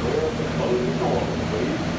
Clear up the closing doors, please.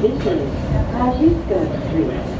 Vision, Ajito Street.